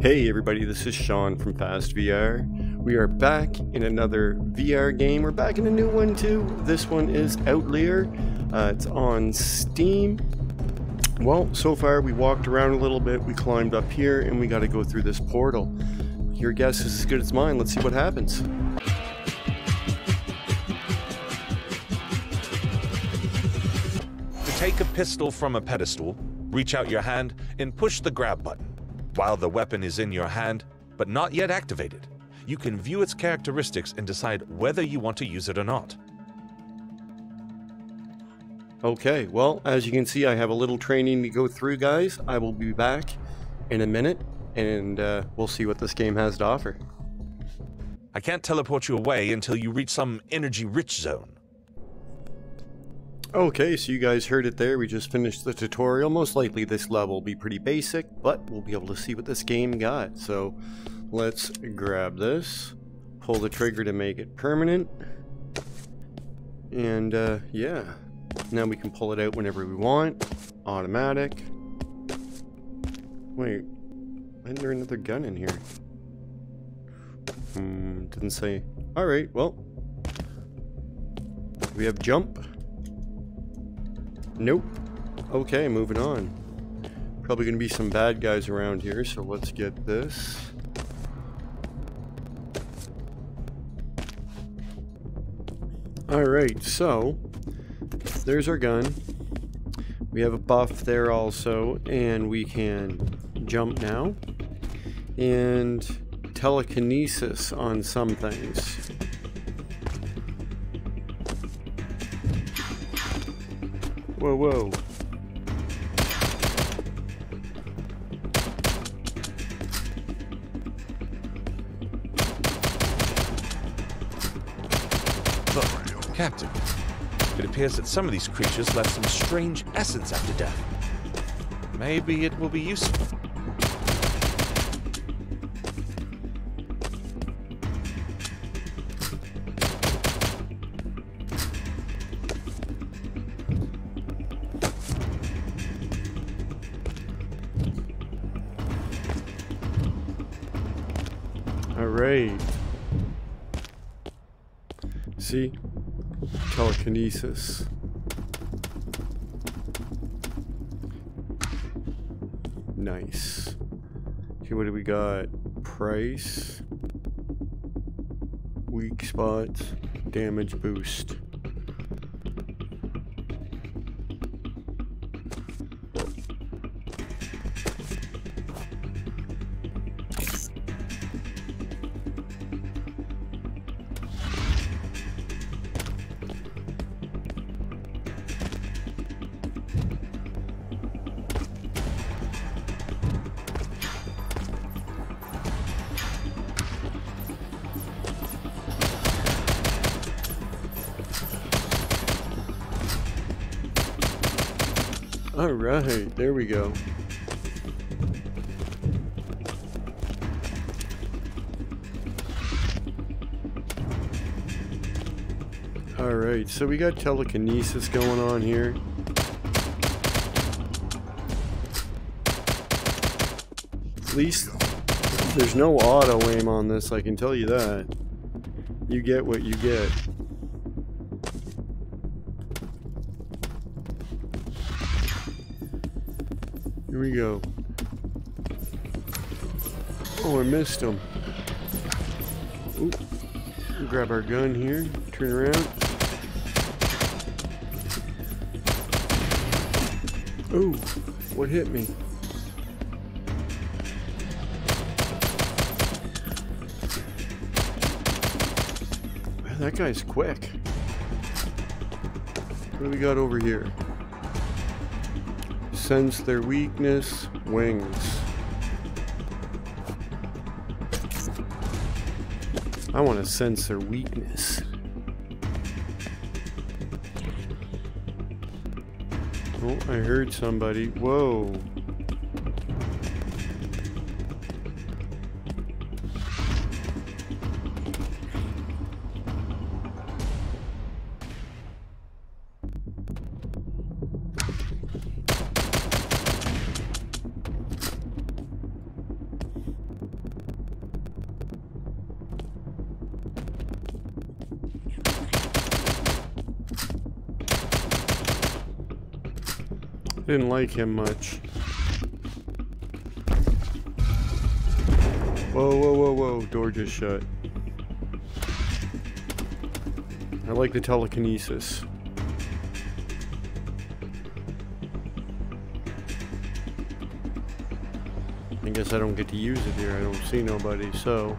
Hey everybody, this is Sean from Fast VR. We are back in another VR game. We're back in a new one too. This one is Outlier. Uh, it's on Steam. Well, so far we walked around a little bit, we climbed up here, and we got to go through this portal. Your guess is as good as mine. Let's see what happens. To take a pistol from a pedestal, reach out your hand and push the grab button. While the weapon is in your hand, but not yet activated, you can view its characteristics and decide whether you want to use it or not. Okay, well, as you can see, I have a little training to go through, guys. I will be back in a minute, and uh, we'll see what this game has to offer. I can't teleport you away until you reach some energy-rich zone. Okay, so you guys heard it there. We just finished the tutorial. Most likely this level will be pretty basic, but we'll be able to see what this game got. So let's grab this, pull the trigger to make it permanent, and uh, yeah. Now we can pull it out whenever we want. Automatic. Wait, why is there another gun in here? Hmm, didn't say. Alright, well. We have jump. Nope. Okay, moving on. Probably gonna be some bad guys around here, so let's get this. Alright, so there's our gun. We have a buff there also, and we can jump now. And telekinesis on some things. Whoa, whoa. Look, Captain, it appears that some of these creatures left some strange essence after death. Maybe it will be useful. Telekinesis. Nice. Okay, what do we got? Price. Weak spots. Damage boost. Alright, there we go. Alright, so we got telekinesis going on here. At least there's no auto aim on this, I can tell you that. You get what you get. Here we go. Oh, I missed him. Grab our gun here. Turn around. Ooh, what hit me? That guy's quick. What do we got over here? Sense their weakness, wings. I want to sense their weakness. Oh, I heard somebody. Whoa. Didn't like him much. Whoa, whoa, whoa, whoa. Door just shut. I like the telekinesis. I guess I don't get to use it here. I don't see nobody, so...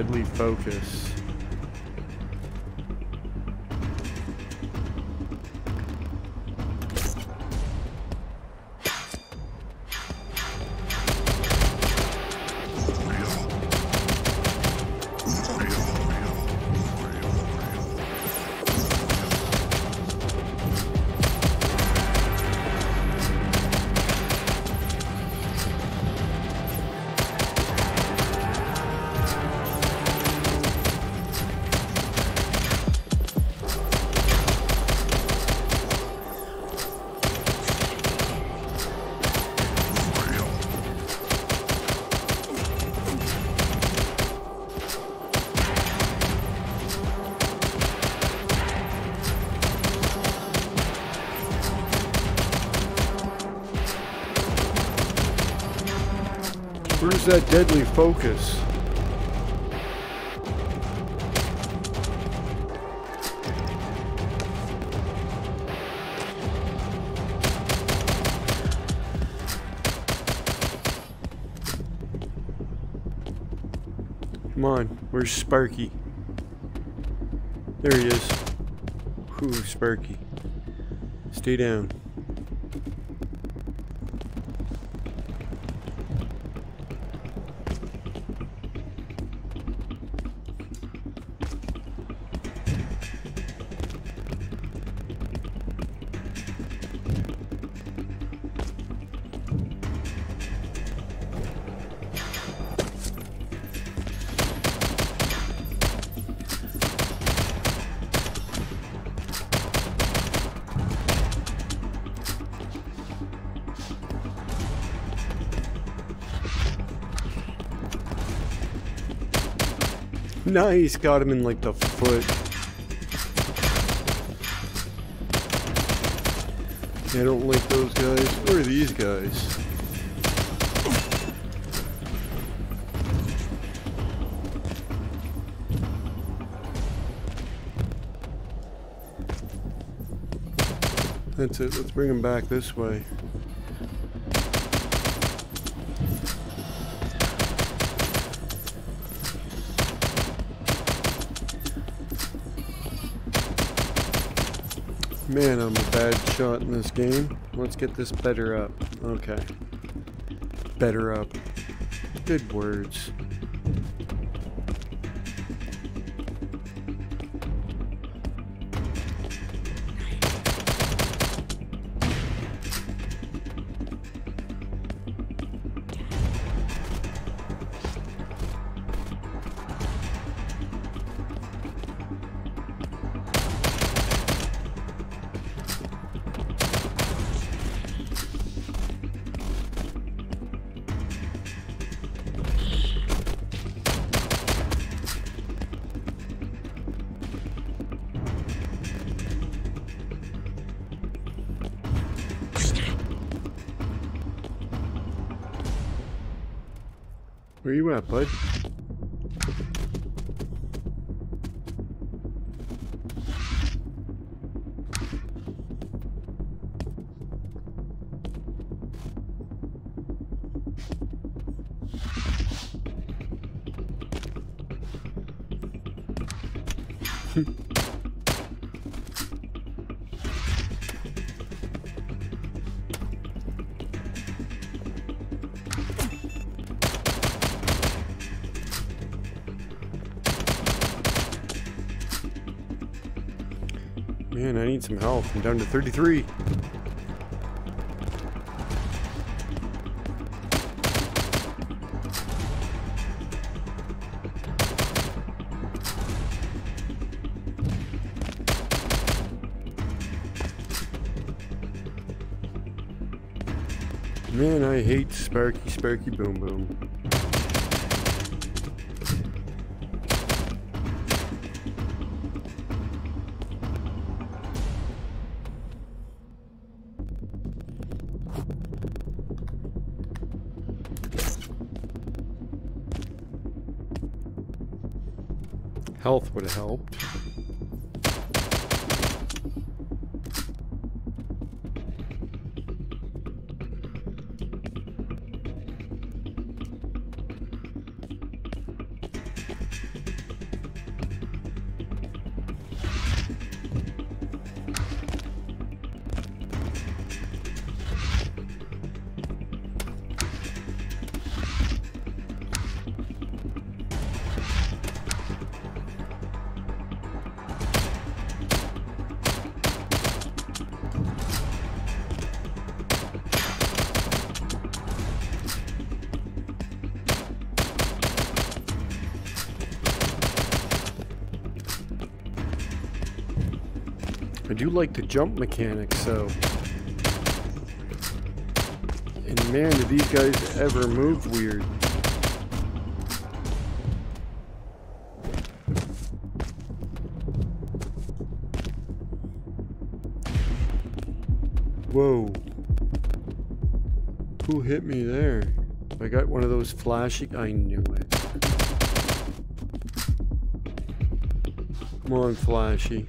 Deadly focus. Where's that deadly focus? Come on, where's Sparky? There he is. Whew, Sparky. Stay down. Nice, got him in like the foot. I don't like those guys. Where are these guys? That's it, let's bring him back this way. Man, I'm a bad shot in this game. Let's get this better up. Okay. Better up. Good words. You bud? Man, I need some health. I'm down to 33. Man, I hate Sparky Sparky Boom Boom. Would have I do like the jump mechanic, so. And man, do these guys ever move weird. Whoa. Who hit me there? I got one of those flashy. I knew it. Come on, flashy.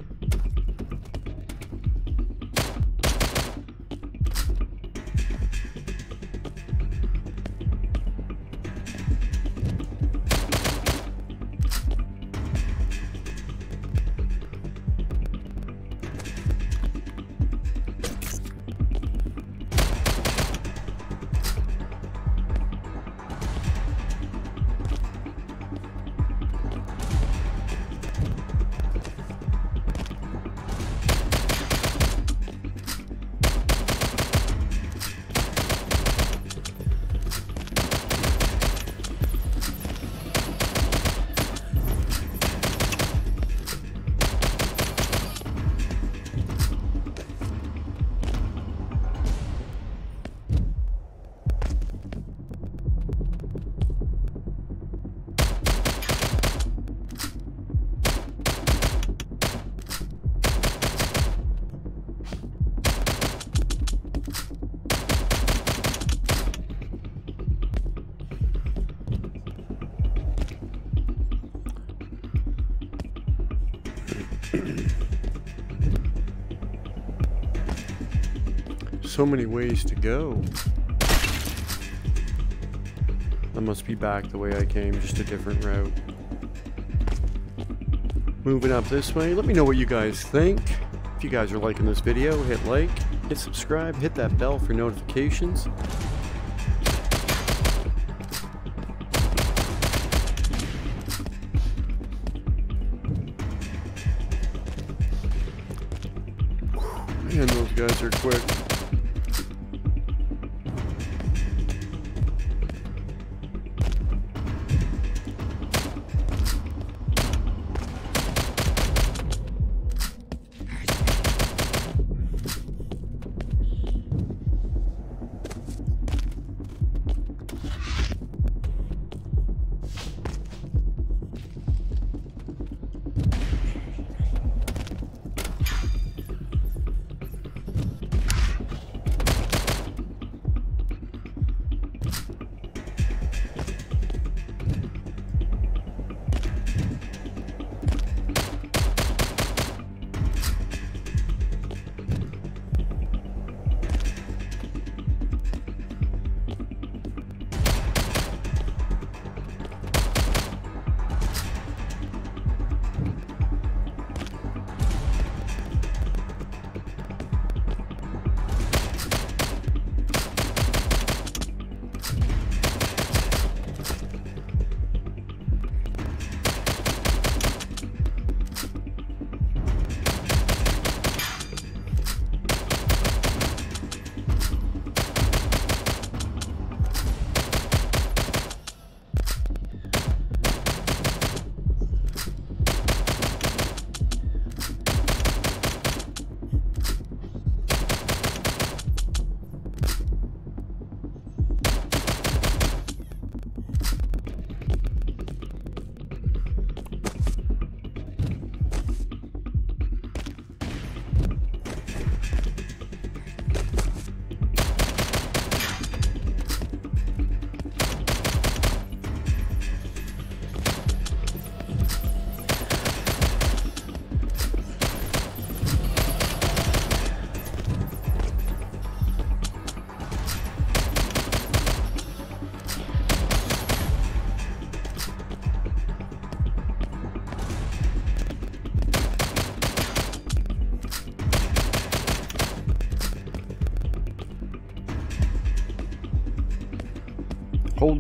So many ways to go. I must be back the way I came, just a different route. Moving up this way, let me know what you guys think. If you guys are liking this video, hit like, hit subscribe, hit that bell for notifications. Man, those guys are quick.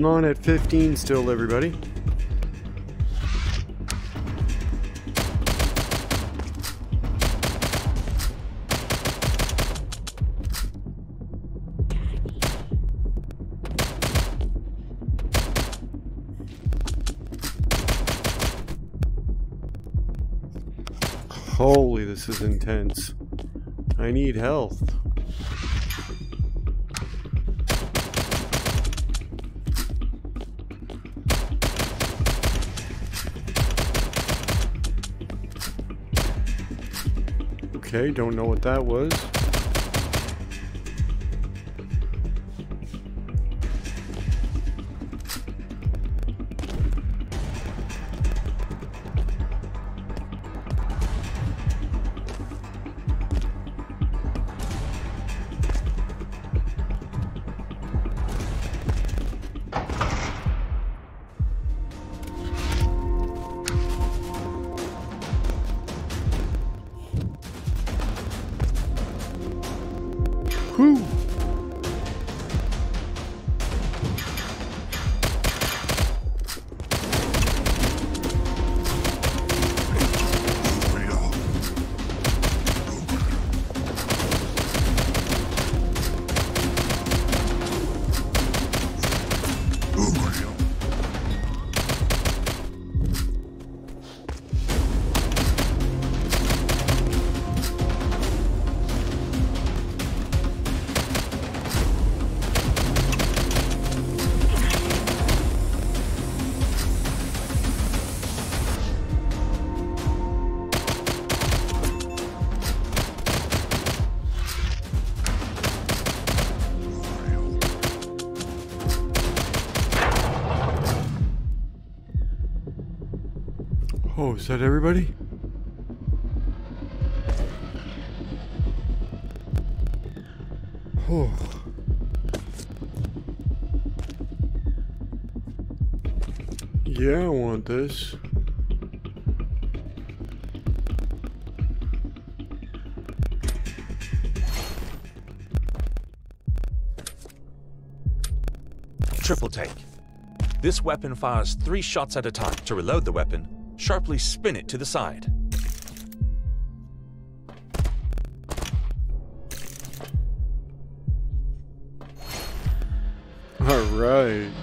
Holding on at 15 still, everybody. Holy, this is intense. I need health. Okay, don't know what that was. Is that everybody? Oh. Yeah, I want this. Triple take. This weapon fires three shots at a time. To reload the weapon, sharply spin it to the side. All right.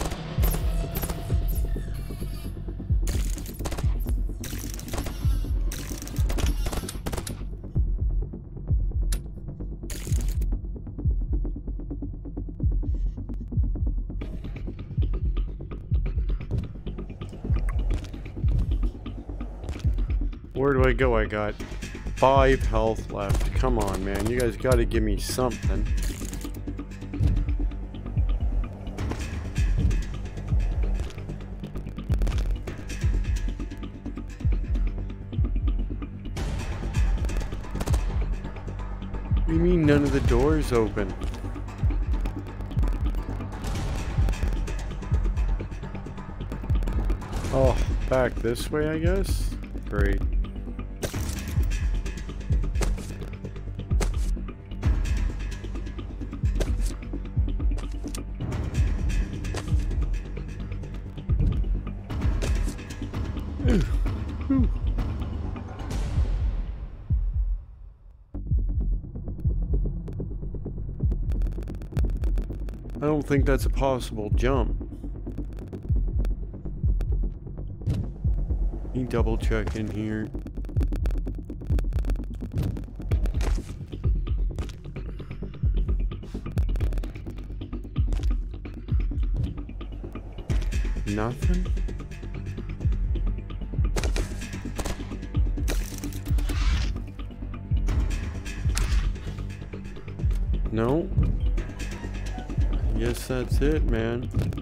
Where do I go? I got five health left. Come on, man. You guys got to give me something. You mean none of the doors open? Oh, back this way, I guess? Great. Don't think that's a possible jump. Let me double check in here. Nothing? That's it, man.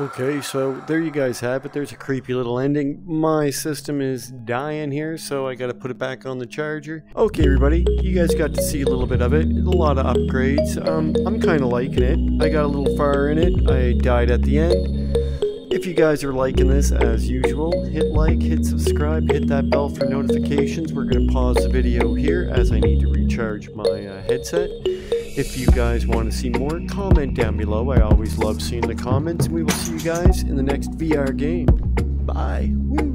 Okay, so there you guys have it. There's a creepy little ending. My system is dying here, so I gotta put it back on the charger. Okay, everybody, you guys got to see a little bit of it. A lot of upgrades. Um, I'm kind of liking it. I got a little fire in it. I died at the end. If you guys are liking this, as usual, hit like, hit subscribe, hit that bell for notifications. We're to pause the video here as I need to recharge my uh, headset. If you guys want to see more, comment down below. I always love seeing the comments, and we will see you guys in the next VR game. Bye. Woo.